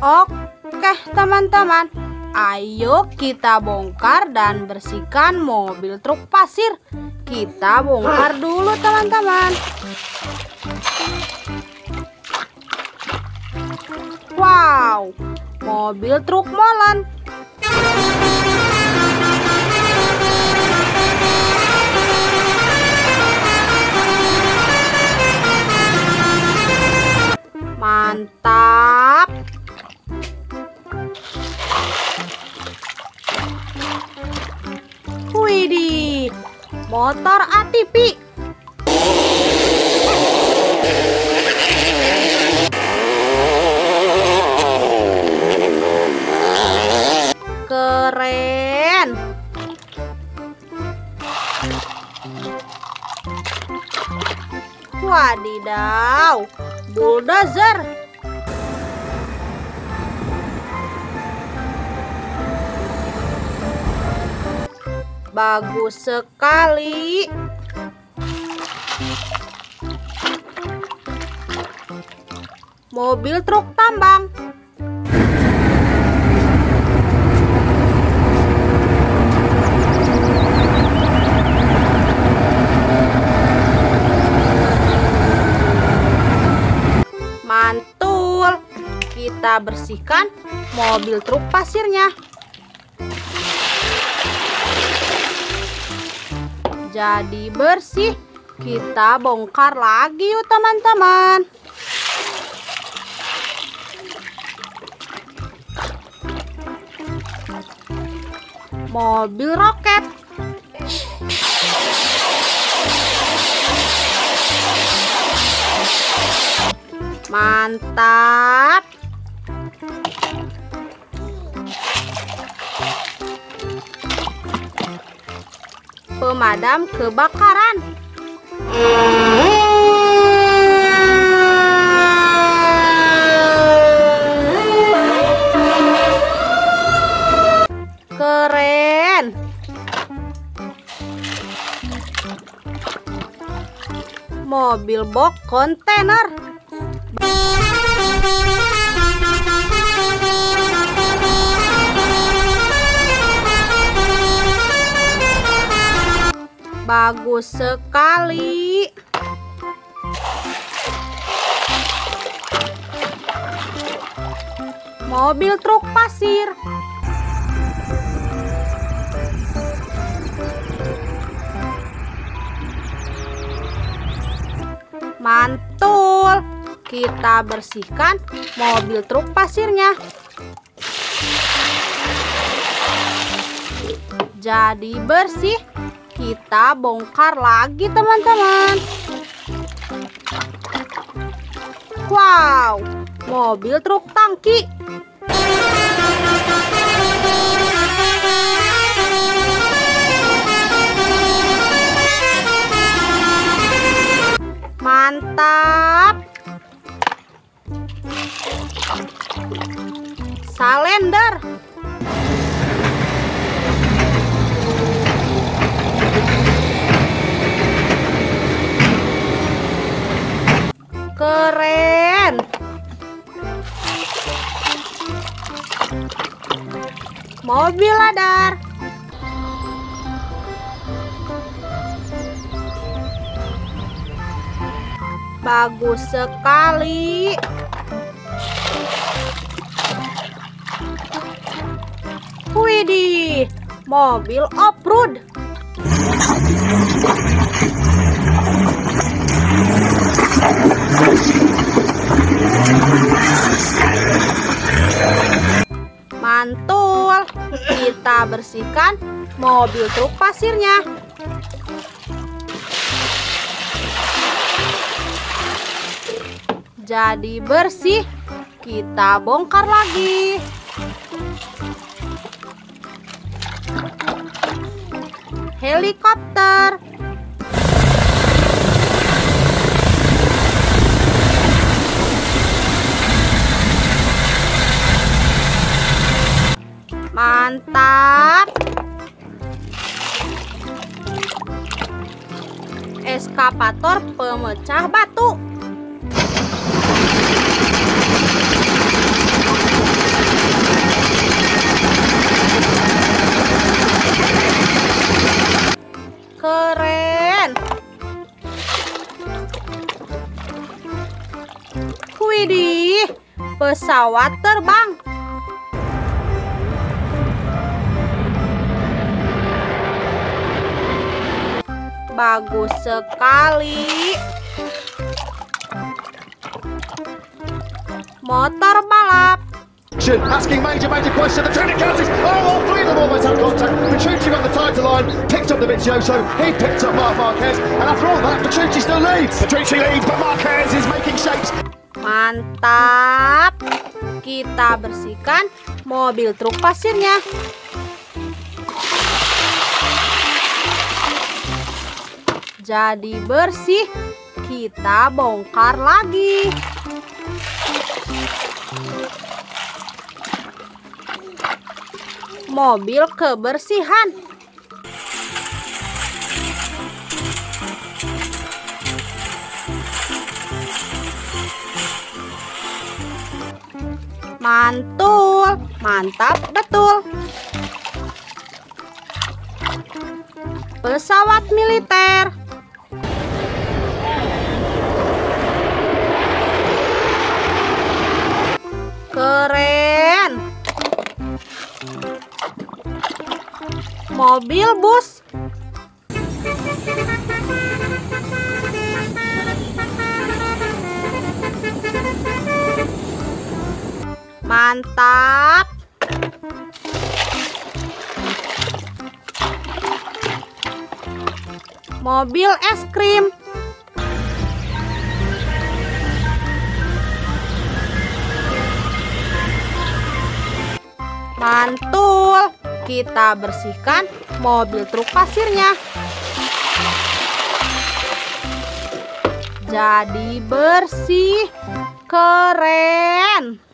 Oke teman-teman. Ayo kita bongkar dan bersihkan mobil truk pasir. Kita bongkar dulu teman-teman. Wow Mobil truk molen. Mantap. Motor ATV. Keren. Wadidaw, bulldozer. Bagus sekali. Mobil truk tambang. Mantul. Kita bersihkan mobil truk pasirnya. Jadi bersih. Kita bongkar lagi yuk teman-teman. Mobil roket. Mantap. Pemadam kebakaran. Keren. Mobil box kontainer. Bagus sekali. Mobil truk pasir. Mantul. Kita bersihkan mobil truk pasirnya. Jadi bersih. Kita bongkar lagi teman-teman. Wow, mobil truk tangki. Mantap. Salender. Mobil ladar. Bagus sekali. Widih, mobil off-road. Mantul. Kita bersihkan mobil truk pasirnya. Jadi bersih. Kita bongkar lagi. Helikopter. mantap. Eskapator pemecah batu. Keren. Widih pesawat terbang. Bagus sekali. Motor balap. Asking major, major question. The Trinity counties. Oh, all three of them almost had contact. Petrucci on the title line, picked up the Vizioso. He picked up Mark Marquez. And after all that, Petrucci still leads. Petrucci leads, but Marquez is making shapes. Mantap. Kita bersihkan mobil truk pasirnya. Jadi bersih. Kita bongkar lagi. Mobil kebersihan. Mantul, mantap betul. Pesawat militer. Mobil bus. Mantap. Mobil es krim. Mantul. Kita bersihkan mobil truk pasirnya. Jadi bersih. Keren.